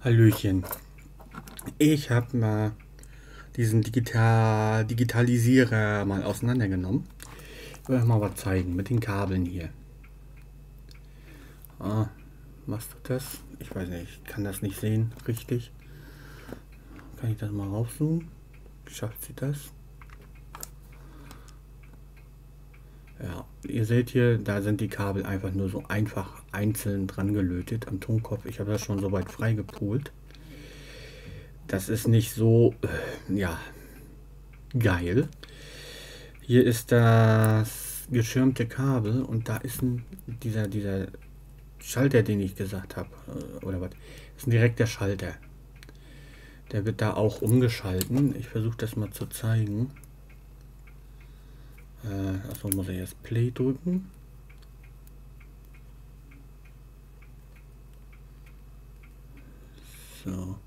Hallöchen. Ich habe mal diesen Digital Digitalisierer mal auseinandergenommen. Ich will euch mal was zeigen mit den Kabeln hier. Ah, machst du das? Ich weiß nicht, ich kann das nicht sehen, richtig. Kann ich das mal raufzoomen? Schafft sie das? Ja, ihr seht hier, da sind die Kabel einfach nur so einfach einzeln dran gelötet am Tonkopf. Ich habe das schon soweit freigepult. Das ist nicht so, äh, ja, geil. Hier ist das geschirmte Kabel und da ist ein, dieser, dieser Schalter, den ich gesagt habe, äh, oder was, ist ein direkter Schalter. Der wird da auch umgeschalten. Ich versuche das mal zu zeigen. Äh, achso, muss ich erst Play drücken. So.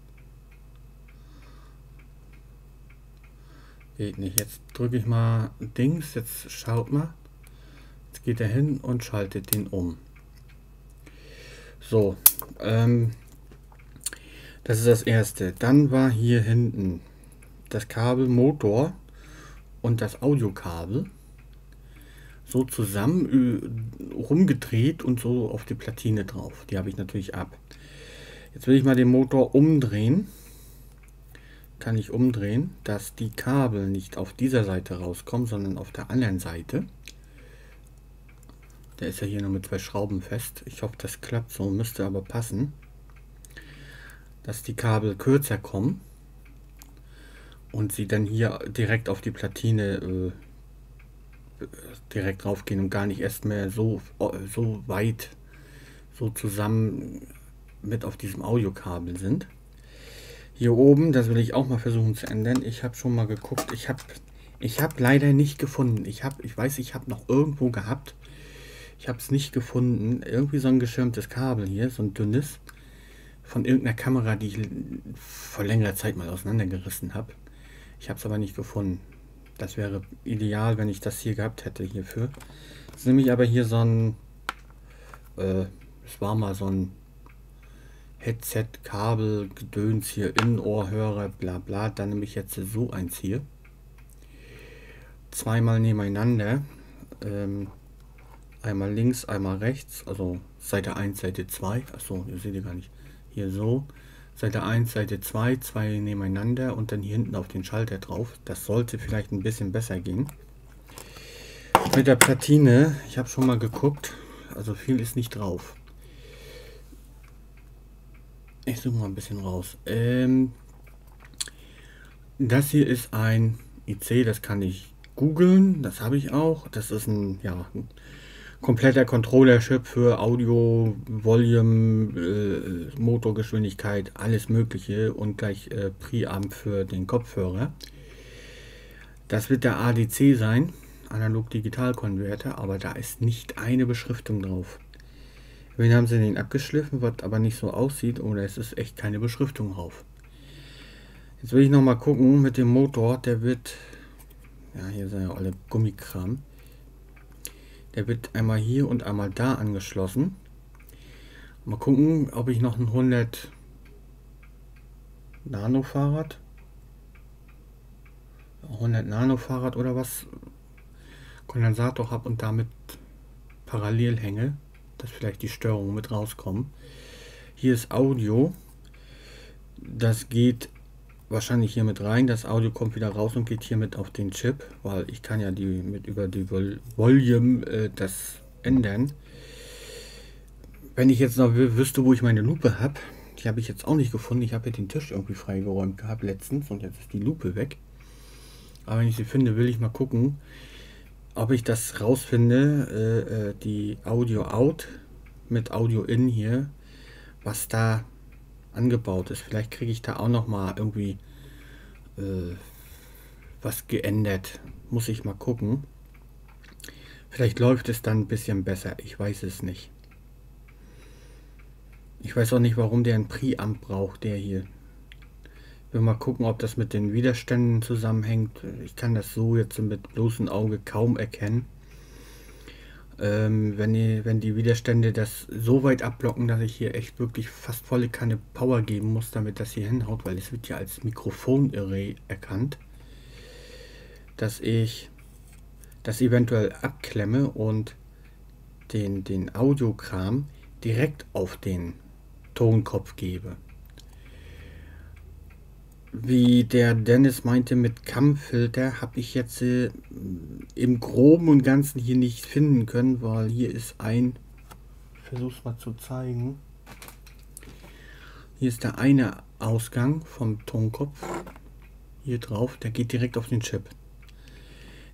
Geht nicht. Jetzt drücke ich mal Dings. Jetzt schaut mal. Jetzt geht er hin und schaltet den um. So. Ähm, das ist das erste. Dann war hier hinten das Kabel Motor und das Audiokabel so zusammen rumgedreht und so auf die Platine drauf. Die habe ich natürlich ab. Jetzt will ich mal den Motor umdrehen. Kann ich umdrehen, dass die Kabel nicht auf dieser Seite rauskommen, sondern auf der anderen Seite. Der ist ja hier nur mit zwei Schrauben fest. Ich hoffe, das klappt so, müsste aber passen. Dass die Kabel kürzer kommen und sie dann hier direkt auf die Platine äh, direkt drauf gehen und gar nicht erst mehr so, so weit so zusammen mit auf diesem Audiokabel sind. Hier oben, das will ich auch mal versuchen zu ändern. Ich habe schon mal geguckt. Ich habe ich hab leider nicht gefunden. Ich habe, ich weiß, ich habe noch irgendwo gehabt. Ich habe es nicht gefunden. Irgendwie so ein geschirmtes Kabel hier, so ein dünnes. Von irgendeiner Kamera, die ich vor längerer Zeit mal auseinandergerissen habe. Ich habe es aber nicht gefunden. Das wäre ideal, wenn ich das hier gehabt hätte hierfür. Das ist nämlich aber hier so ein, äh, es war mal so ein Headset-Kabel, Gedöns hier, Innenohrhörer, bla bla. Dann nehme ich jetzt so eins hier. Zweimal nebeneinander. Ähm, einmal links, einmal rechts. Also Seite 1, Seite 2. Achso, ihr seht ihr gar nicht. Hier so. Seite 1, Seite 2, zwei nebeneinander und dann hier hinten auf den Schalter drauf. Das sollte vielleicht ein bisschen besser gehen. Mit der Platine, ich habe schon mal geguckt, also viel ist nicht drauf. Ich suche mal ein bisschen raus. Ähm, das hier ist ein IC, das kann ich googeln, das habe ich auch. Das ist ein, ja, kompletter Controller-Chip für Audio, Volume, äh, Motorgeschwindigkeit, alles Mögliche und gleich äh, Preamp für den Kopfhörer. Das wird der ADC sein, Analog-Digital-Konverter, aber da ist nicht eine Beschriftung drauf. Wen haben sie den abgeschliffen, was aber nicht so aussieht, oder es ist echt keine Beschriftung drauf. Jetzt will ich noch mal gucken mit dem Motor, der wird, ja hier sind ja alle Gummikram. Der wird einmal hier und einmal da angeschlossen. Mal gucken, ob ich noch ein 100 Nano Fahrrad 100 Nano Fahrrad oder was Kondensator habe und damit parallel hänge, dass vielleicht die Störungen mit rauskommen. Hier ist Audio. Das geht wahrscheinlich hier mit rein. Das Audio kommt wieder raus und geht hier mit auf den Chip, weil ich kann ja die mit über die Vol Volume äh, das ändern. Wenn ich jetzt noch wüsste, wo ich meine Lupe habe, die habe ich jetzt auch nicht gefunden. Ich habe ja den Tisch irgendwie freigeräumt gehabt letztens und jetzt ist die Lupe weg. Aber wenn ich sie finde, will ich mal gucken, ob ich das rausfinde, äh, äh die Audio Out mit Audio In hier, was da angebaut ist. Vielleicht kriege ich da auch noch mal irgendwie äh, was geändert. Muss ich mal gucken. Vielleicht läuft es dann ein bisschen besser. Ich weiß es nicht. Ich weiß auch nicht, warum der ein Preamp braucht, der hier. Ich will mal gucken, ob das mit den Widerständen zusammenhängt. Ich kann das so jetzt mit bloßem Auge kaum erkennen. Ähm, wenn, die, wenn die Widerstände das so weit abblocken, dass ich hier echt wirklich fast volle Kanne Power geben muss, damit das hier hinhaut, weil es wird ja als Mikrofonarray erkannt, dass ich das eventuell abklemme und den, den Audiokram direkt auf den Tonkopf gebe. Wie der Dennis meinte mit Kammfilter, habe ich jetzt äh, im Groben und Ganzen hier nicht finden können, weil hier ist ein, ich versuche es mal zu zeigen, hier ist der eine Ausgang vom Tonkopf, hier drauf, der geht direkt auf den Chip.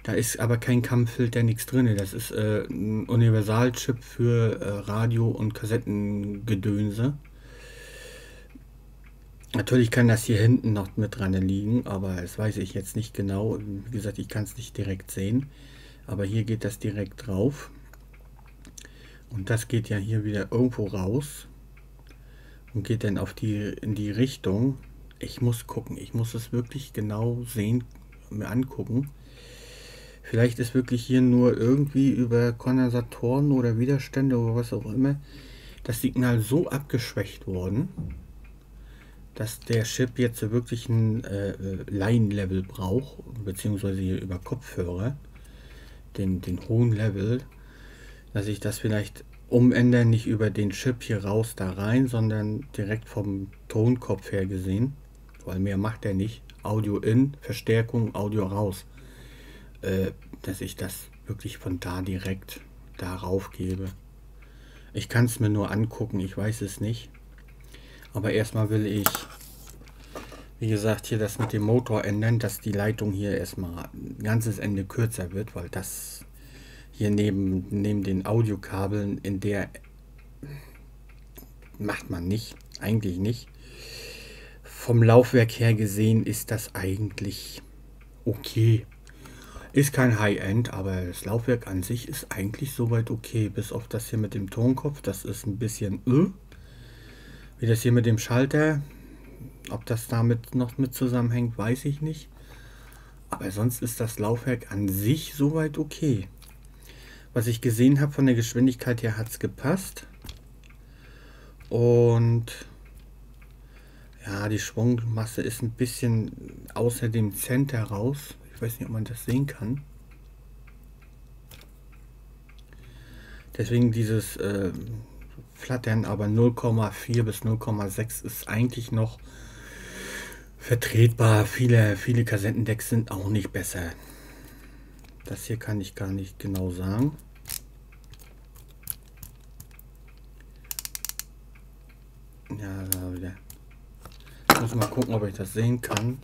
Da ist aber kein Kammfilter, nichts drin. Das ist äh, ein Universalchip für äh, Radio- und Kassettengedönse. Natürlich kann das hier hinten noch mit dran liegen, aber das weiß ich jetzt nicht genau. Wie gesagt, ich kann es nicht direkt sehen. Aber hier geht das direkt drauf. Und das geht ja hier wieder irgendwo raus. Und geht dann auf die, in die Richtung. Ich muss gucken. Ich muss es wirklich genau sehen, mir angucken. Vielleicht ist wirklich hier nur irgendwie über Kondensatoren oder Widerstände oder was auch immer das Signal so abgeschwächt worden dass der Chip jetzt wirklich ein äh, Line-Level braucht, beziehungsweise hier über Kopfhörer, den, den hohen Level, dass ich das vielleicht umändern, nicht über den Chip hier raus da rein, sondern direkt vom Tonkopf her gesehen, weil mehr macht er nicht. Audio in, Verstärkung, Audio raus. Äh, dass ich das wirklich von da direkt darauf gebe. Ich kann es mir nur angucken, ich weiß es nicht. Aber erstmal will ich, wie gesagt, hier das mit dem Motor ändern, dass die Leitung hier erstmal ein ganzes Ende kürzer wird, weil das hier neben, neben den Audiokabeln in der macht man nicht, eigentlich nicht. Vom Laufwerk her gesehen ist das eigentlich okay. Ist kein High-End, aber das Laufwerk an sich ist eigentlich soweit okay. Bis auf das hier mit dem Tonkopf, das ist ein bisschen... Äh, wie das hier mit dem Schalter, ob das damit noch mit zusammenhängt, weiß ich nicht. Aber sonst ist das Laufwerk an sich soweit okay. Was ich gesehen habe von der Geschwindigkeit her hat es gepasst. Und ja, die Schwungmasse ist ein bisschen außer dem Center raus. Ich weiß nicht, ob man das sehen kann. Deswegen dieses äh, flattern, aber 0,4 bis 0,6 ist eigentlich noch vertretbar. Viele, viele Kassettendecks sind auch nicht besser. Das hier kann ich gar nicht genau sagen. Ja, da wieder. Ich muss mal gucken, ob ich das sehen kann.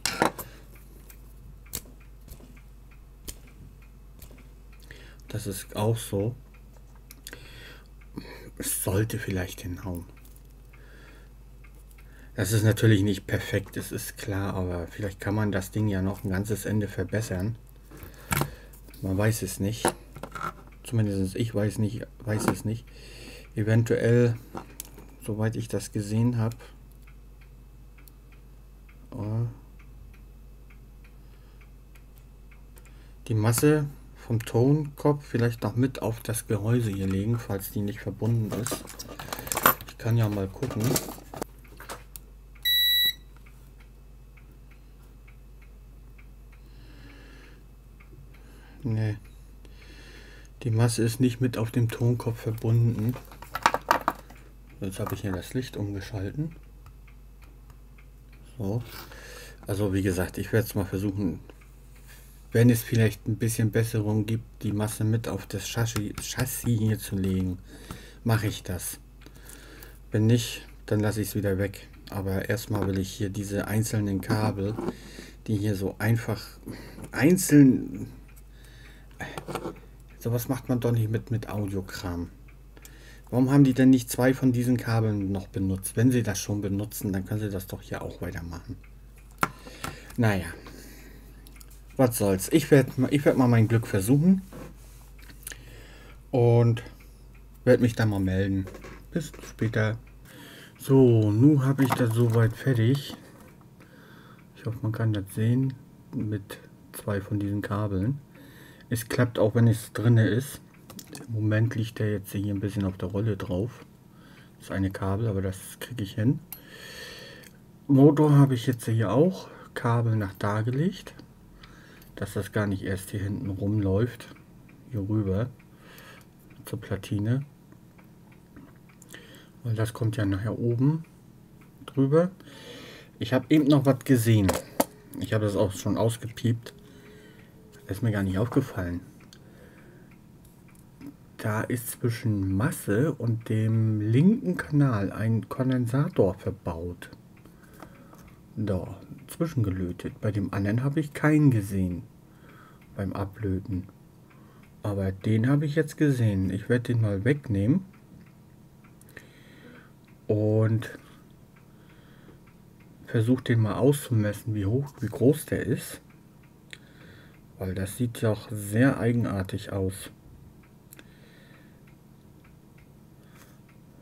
Das ist auch so. Es sollte vielleicht hinhauen. Das ist natürlich nicht perfekt, das ist klar, aber vielleicht kann man das Ding ja noch ein ganzes Ende verbessern. Man weiß es nicht. Zumindest ich weiß nicht, weiß es nicht. Eventuell, soweit ich das gesehen habe. Oh, die Masse vom Tonkopf vielleicht noch mit auf das Gehäuse hier legen, falls die nicht verbunden ist. Ich kann ja mal gucken. Nee. Die Masse ist nicht mit auf dem Tonkopf verbunden. Jetzt habe ich hier das Licht umgeschalten. So. Also wie gesagt, ich werde es mal versuchen wenn es vielleicht ein bisschen Besserung gibt, die Masse mit auf das Chassis, Chassis hier zu legen, mache ich das. Wenn nicht, dann lasse ich es wieder weg. Aber erstmal will ich hier diese einzelnen Kabel, die hier so einfach einzeln... Sowas macht man doch nicht mit, mit Audiokram. Warum haben die denn nicht zwei von diesen Kabeln noch benutzt? Wenn sie das schon benutzen, dann können sie das doch hier auch weitermachen. Naja was soll's. Ich werde ich werd mal mein Glück versuchen. Und werde mich dann mal melden. Bis später. So, nun habe ich das soweit fertig. Ich hoffe, man kann das sehen. Mit zwei von diesen Kabeln. Es klappt auch, wenn es drinne ist. Im Moment liegt der jetzt hier ein bisschen auf der Rolle drauf. Das eine Kabel, aber das kriege ich hin. Motor habe ich jetzt hier auch Kabel nach da gelegt, dass das gar nicht erst hier hinten rumläuft, hier rüber zur Platine. Weil das kommt ja nachher oben drüber. Ich habe eben noch was gesehen. Ich habe das auch schon ausgepiept. Ist mir gar nicht aufgefallen. Da ist zwischen Masse und dem linken Kanal ein Kondensator verbaut. Da, zwischengelötet. Bei dem anderen habe ich keinen gesehen. Beim Ablöten. Aber den habe ich jetzt gesehen. Ich werde den mal wegnehmen. Und versuche den mal auszumessen, wie hoch, wie groß der ist. Weil das sieht doch sehr eigenartig aus.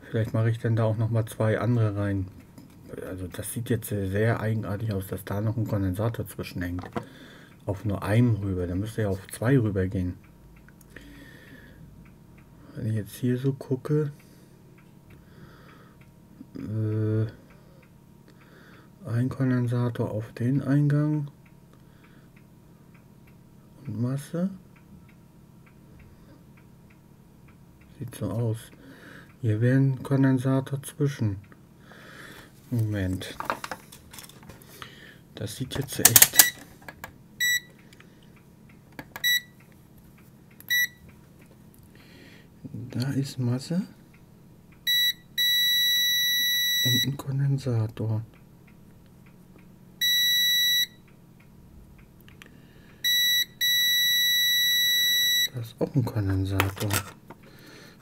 Vielleicht mache ich dann da auch noch mal zwei andere rein. Also das sieht jetzt sehr eigenartig aus, dass da noch ein Kondensator zwischen hängt. Auf nur einem rüber. Da müsste ja auf zwei rüber gehen. Wenn ich jetzt hier so gucke. Äh, ein Kondensator auf den Eingang. Und Masse. Sieht so aus. Hier wäre ein Kondensator zwischen. Moment. Das sieht jetzt echt... Da ist Masse. Und ein Kondensator. Das ist auch ein Kondensator.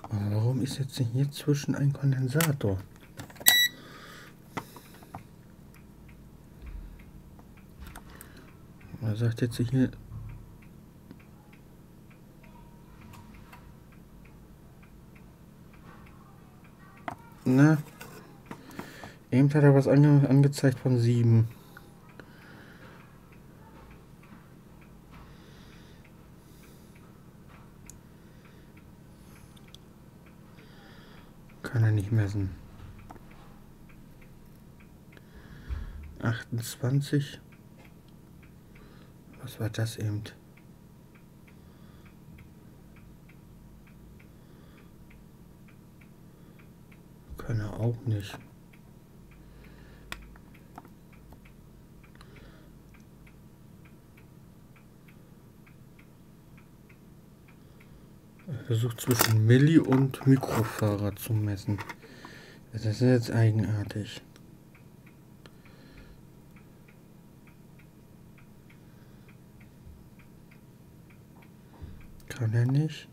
Aber warum ist jetzt hier zwischen ein Kondensator? Er sagt jetzt hier Na, eben hat er was ange angezeigt von 7. Kann er nicht messen. 28. War das eben? Kann er auch nicht. versucht zwischen Milli und Mikrofahrer zu messen. Das ist jetzt eigenartig. Kann er nicht?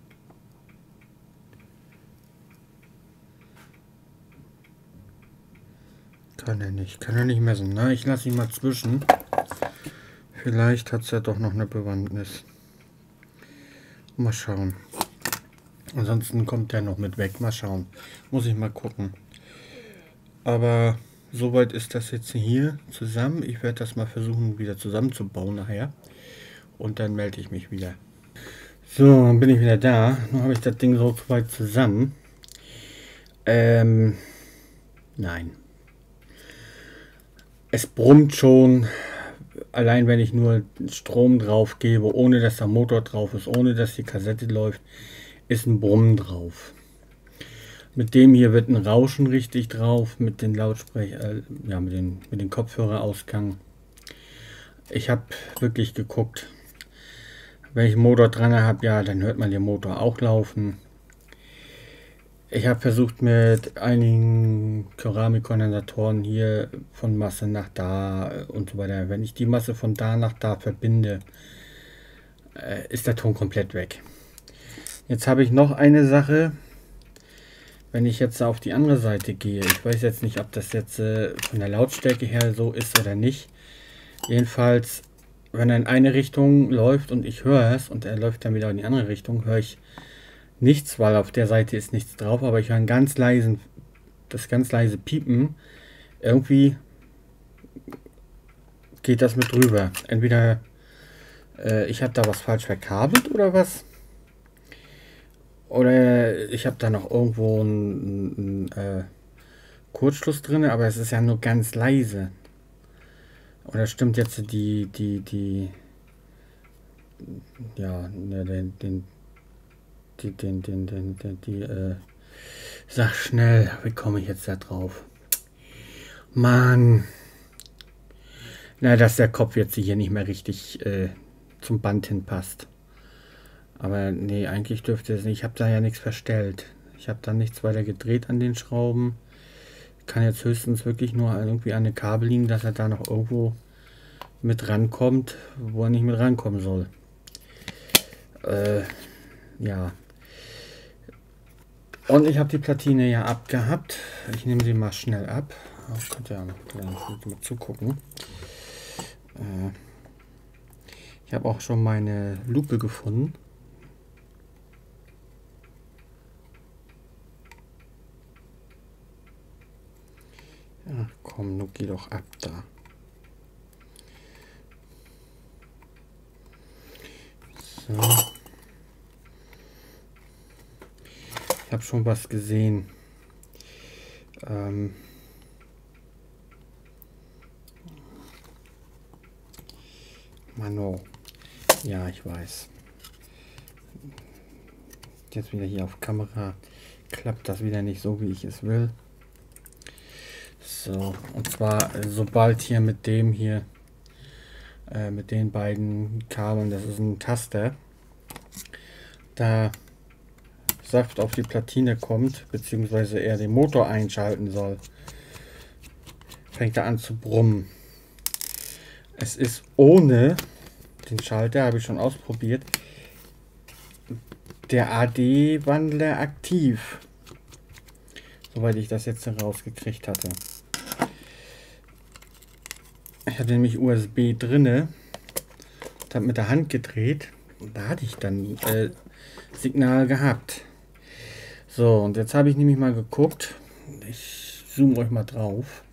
Kann er nicht. Kann er nicht messen. Na, ich lasse ihn mal zwischen. Vielleicht hat es ja doch noch eine Bewandtnis. Mal schauen. Ansonsten kommt der noch mit weg. Mal schauen. Muss ich mal gucken. Aber soweit ist das jetzt hier zusammen. Ich werde das mal versuchen wieder zusammenzubauen nachher. Und dann melde ich mich wieder. So, dann bin ich wieder da. Nun habe ich das Ding so weit zusammen. Ähm, nein. Es brummt schon, allein wenn ich nur Strom drauf gebe, ohne dass der Motor drauf ist, ohne dass die Kassette läuft, ist ein Brummen drauf. Mit dem hier wird ein Rauschen richtig drauf, mit den Lautsprecher, äh, ja, mit den, mit den Kopfhörerausgang. Ich habe wirklich geguckt, wenn ich einen Motor dran habe, ja, dann hört man den Motor auch laufen. Ich habe versucht mit einigen Keramikkondensatoren hier von Masse nach da und so weiter. Wenn ich die Masse von da nach da verbinde, äh, ist der Ton komplett weg. Jetzt habe ich noch eine Sache. Wenn ich jetzt auf die andere Seite gehe, ich weiß jetzt nicht, ob das jetzt äh, von der Lautstärke her so ist oder nicht. Jedenfalls wenn er in eine Richtung läuft und ich höre es und er läuft dann wieder in die andere Richtung, höre ich nichts, weil auf der Seite ist nichts drauf, aber ich höre einen ganz leisen, das ganz leise Piepen. Irgendwie geht das mit drüber. Entweder äh, ich habe da was falsch verkabelt oder was. Oder ich habe da noch irgendwo einen, äh, Kurzschluss drin, aber es ist ja nur ganz leise. Oder stimmt jetzt die, die, die, ja, ne, den, den, die, den, den, den, den die, äh, sag schnell, wie komme ich jetzt da drauf? Mann. Na, dass der Kopf jetzt hier nicht mehr richtig äh, zum Band hinpasst. Aber nee, eigentlich dürfte es nicht. Ich habe da ja nichts verstellt. Ich habe da nichts weiter gedreht an den Schrauben. Kann jetzt höchstens wirklich nur irgendwie an eine Kabel liegen, dass er da noch irgendwo mit rankommt, wo er nicht mit rankommen soll. Äh, ja. Und ich habe die Platine ja abgehabt. Ich nehme sie mal schnell ab. Oh, könnt ihr ja mal zugucken. Äh, ich habe auch schon meine Lupe gefunden. Ja, komm, nun geh doch ab da. So. Ich habe schon was gesehen. Ähm Mano. Ja, ich weiß. Jetzt wieder hier auf Kamera klappt das wieder nicht so, wie ich es will. So, und zwar sobald hier mit dem hier, äh, mit den beiden Kabeln, das ist ein Taster, da Saft auf die Platine kommt, beziehungsweise er den Motor einschalten soll, fängt er an zu brummen. Es ist ohne den Schalter, habe ich schon ausprobiert, der AD-Wandler aktiv. Soweit ich das jetzt herausgekriegt hatte. Ich hatte nämlich USB drinne, habe mit der Hand gedreht da hatte ich dann äh, Signal gehabt. So, und jetzt habe ich nämlich mal geguckt. Ich zoome euch mal drauf.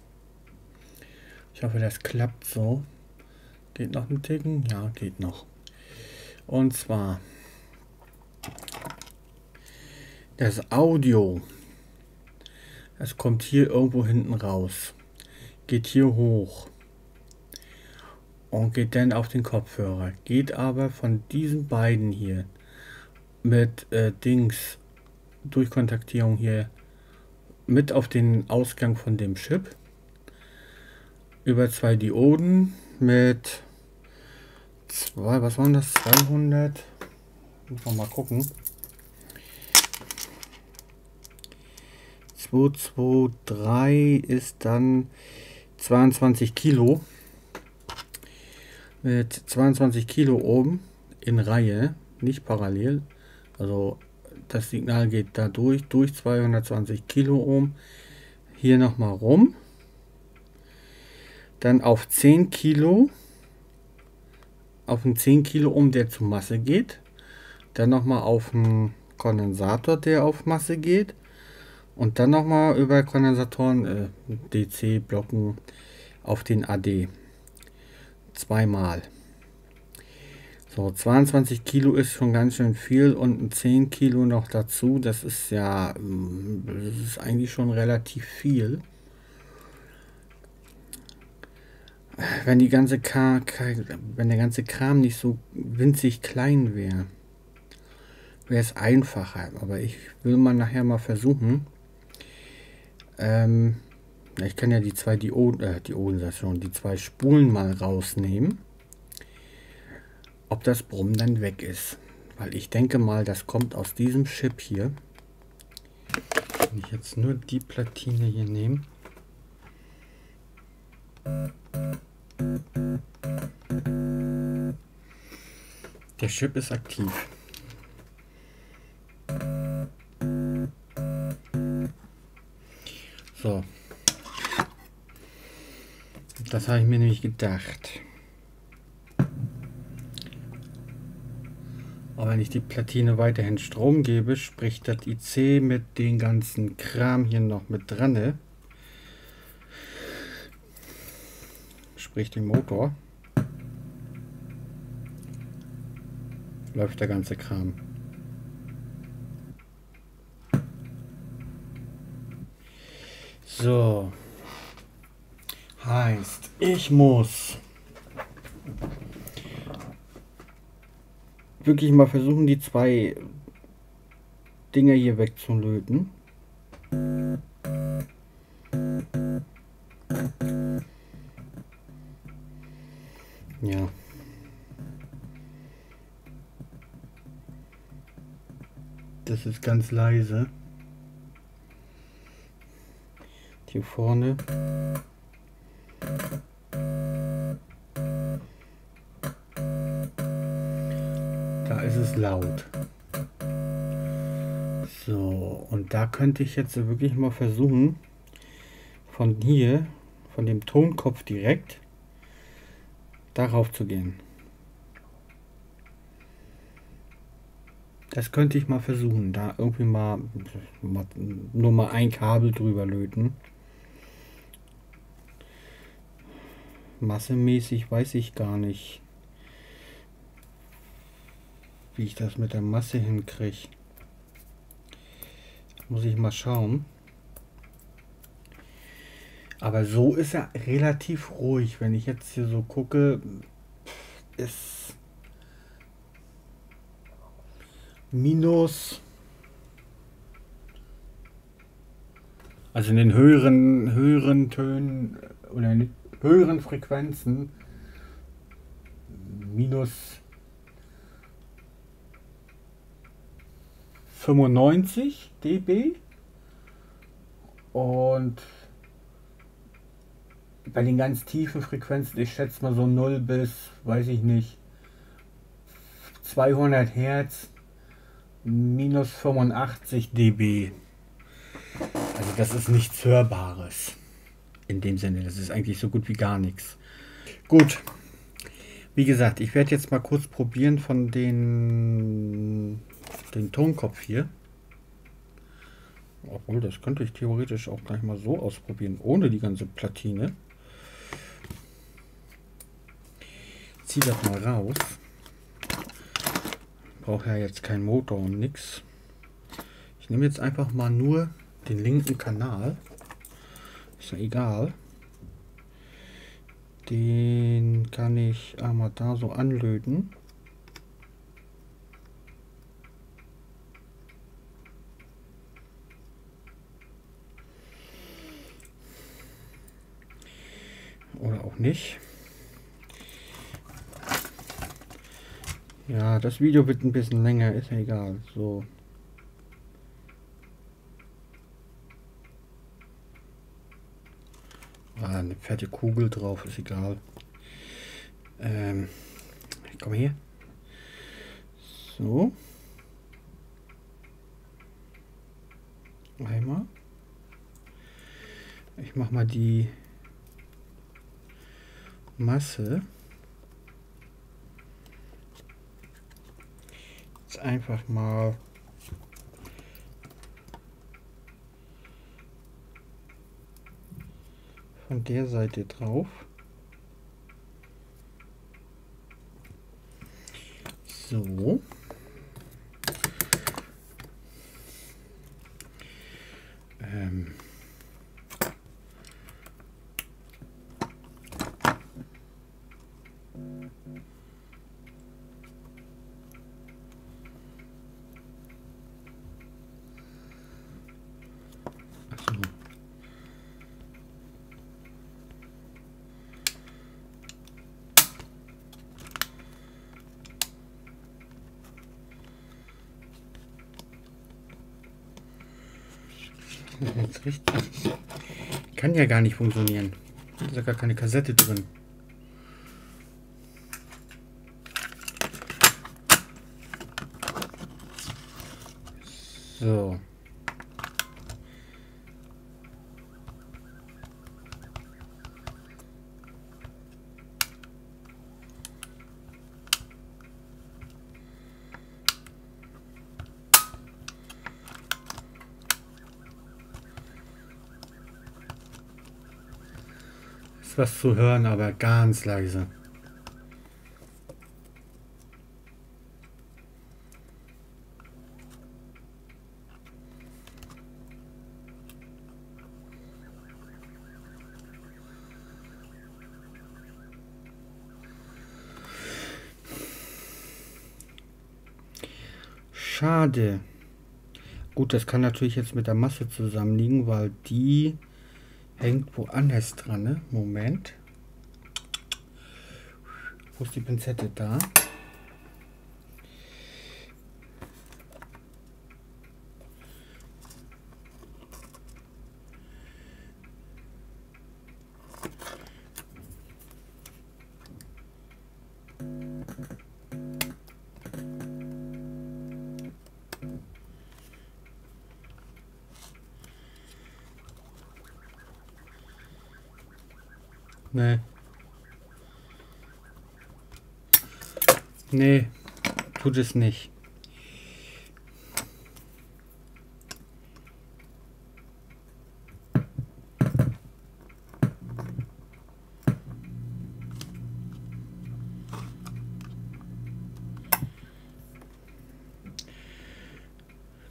Ich hoffe, das klappt so. Geht noch ein Ticken? Ja, geht noch. Und zwar das Audio. Es kommt hier irgendwo hinten raus. Geht hier hoch. Und geht dann auf den Kopfhörer. Geht aber von diesen beiden hier mit äh, Dings Durchkontaktierung hier mit auf den Ausgang von dem Chip über zwei Dioden mit zwei, was waren das? 200. Muss man mal gucken. 223 ist dann 22 Kilo. Mit 22 Kilo oben in Reihe, nicht parallel. Also das Signal geht da durch, durch 220 Kilo Ohm. Hier nochmal rum dann auf 10 Kilo, auf einen 10 Kilo um, der zu Masse geht, dann nochmal auf einen Kondensator, der auf Masse geht und dann nochmal über Kondensatoren äh, DC-Blocken auf den AD. Zweimal. So, 22 Kilo ist schon ganz schön viel und ein 10 Kilo noch dazu. Das ist ja, mm, das ist eigentlich schon relativ viel. wenn die ganze K wenn der ganze Kram nicht so winzig klein wäre, wäre es einfacher. Aber ich will mal nachher mal versuchen. Ähm, ich kann ja die zwei Dioden, äh, Dioden das schon, die zwei Spulen mal rausnehmen. Ob das Brummen dann weg ist. Weil ich denke mal, das kommt aus diesem Chip hier. Wenn ich jetzt nur die Platine hier nehme. Der Chip ist aktiv. So. Das habe ich mir nämlich gedacht. Aber wenn ich die Platine weiterhin Strom gebe, sprich das IC mit den ganzen Kram hier noch mit dran, ne? sprich den Motor, läuft der ganze Kram. So. Heißt, ich muss wirklich mal versuchen, die zwei Dinger hier wegzulöten. Ja. Das ist ganz leise. Hier vorne. Da ist es laut. So, und da könnte ich jetzt wirklich mal versuchen, von hier, von dem Tonkopf direkt, darauf zu gehen. Das könnte ich mal versuchen, da irgendwie mal, nur mal ein Kabel drüber löten. Massemäßig weiß ich gar nicht, wie ich das mit der Masse hinkriege. Muss ich mal schauen. Aber so ist er relativ ruhig. Wenn ich jetzt hier so gucke, ist minus. Also in den höheren, höheren Tönen oder in höheren Frequenzen minus 95 dB und bei den ganz tiefen Frequenzen, ich schätze mal so 0 bis, weiß ich nicht, 200 Hertz, minus 85 dB. Also das ist nichts Hörbares. In dem Sinne, das ist eigentlich so gut wie gar nichts. Gut, wie gesagt, ich werde jetzt mal kurz probieren von den, den Tonkopf hier. Obwohl, das könnte ich theoretisch auch gleich mal so ausprobieren, ohne die ganze Platine. Zieh das mal raus. Brauche ja jetzt keinen Motor und nix. Ich nehme jetzt einfach mal nur den linken Kanal. Ist ja egal. Den kann ich einmal da so anlöten. Oder auch nicht. Ja, das Video wird ein bisschen länger, ist ja egal. So. Ah, eine fette Kugel drauf, ist egal. Ähm, komm hier. So. Einmal. Ich mach mal die Masse. Jetzt einfach mal von der Seite drauf. So. Ähm. Richtig. Kann ja gar nicht funktionieren. Da ist ja gar keine Kassette drin. So. ist was zu hören, aber ganz leise. Schade. Gut, das kann natürlich jetzt mit der Masse zusammenliegen, weil die hängt woanders dran. Ne? Moment. Wo ist die Pinzette da? Es nicht.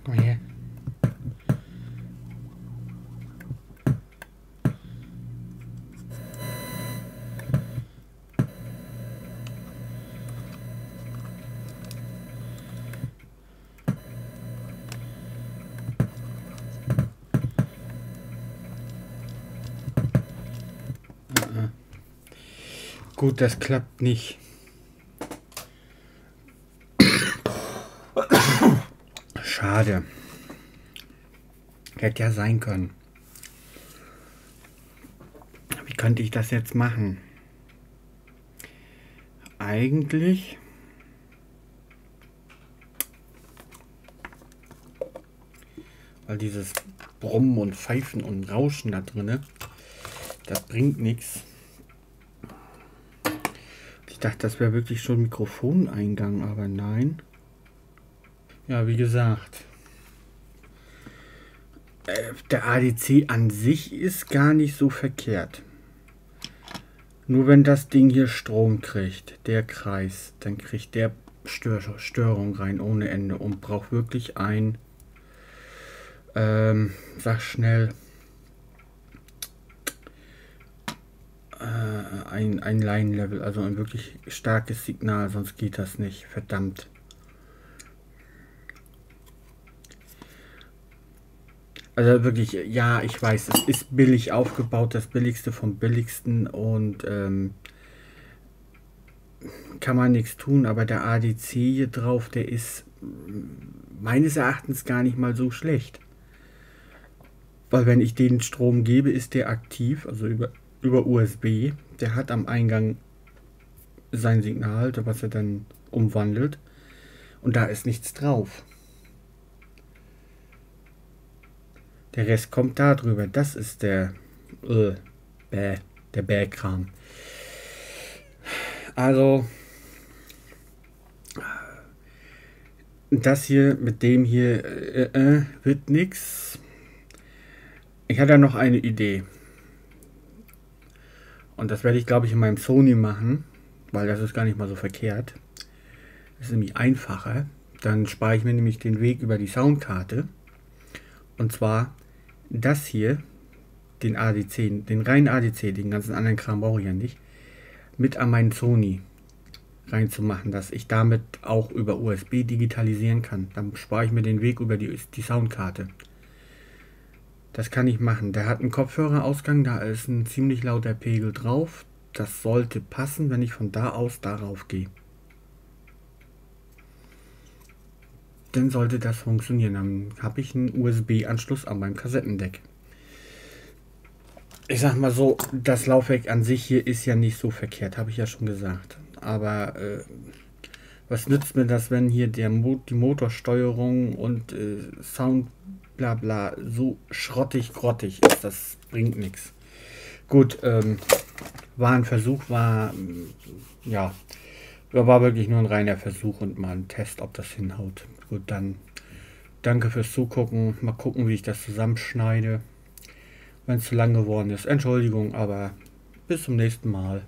Komm her. Gut, das klappt nicht. Schade. Hätte ja sein können. Wie könnte ich das jetzt machen? Eigentlich... Weil dieses Brummen und Pfeifen und Rauschen da drinne, das bringt nichts. Dachte, das wäre wirklich schon Mikrofoneingang, aber nein. Ja, wie gesagt. Äh, der ADC an sich ist gar nicht so verkehrt. Nur wenn das Ding hier Strom kriegt, der Kreis, dann kriegt der Stör Störung rein ohne Ende und braucht wirklich ein, ähm, sag schnell, äh, ein, ein Line-Level, also ein wirklich starkes Signal, sonst geht das nicht, verdammt. Also wirklich, ja, ich weiß, es ist billig aufgebaut, das billigste vom billigsten und ähm, kann man nichts tun, aber der ADC hier drauf, der ist meines Erachtens gar nicht mal so schlecht. Weil wenn ich den Strom gebe, ist der aktiv, also über, über USB. Der hat am Eingang sein Signal, was er dann umwandelt. Und da ist nichts drauf. Der Rest kommt da drüber. Das ist der äh, Bäh, der Bähkram. Also das hier mit dem hier äh, äh, wird nichts. Ich hatte noch eine Idee. Und das werde ich, glaube ich, in meinem Sony machen, weil das ist gar nicht mal so verkehrt. Das ist nämlich einfacher. Dann spare ich mir nämlich den Weg über die Soundkarte. Und zwar das hier, den ADC, den reinen ADC, den ganzen anderen Kram brauche ich ja nicht, mit an meinen Sony reinzumachen, dass ich damit auch über USB digitalisieren kann. Dann spare ich mir den Weg über die, die Soundkarte. Das kann ich machen. Der hat einen Kopfhörerausgang, da ist ein ziemlich lauter Pegel drauf. Das sollte passen, wenn ich von da aus darauf gehe. dann sollte das funktionieren. Dann habe ich einen USB-Anschluss an meinem Kassettendeck. Ich sag mal so, das Laufwerk an sich hier ist ja nicht so verkehrt, habe ich ja schon gesagt. Aber äh, was nützt mir das, wenn hier der Mo die Motorsteuerung und äh, Sound bla bla so schrottig grottig ist? Das bringt nichts. Gut, ähm, war ein Versuch, war ja, war wirklich nur ein reiner Versuch und mal ein Test, ob das hinhaut. Gut, dann danke fürs Zugucken. Mal gucken, wie ich das zusammenschneide. Wenn es zu lang geworden ist, Entschuldigung, aber bis zum nächsten Mal.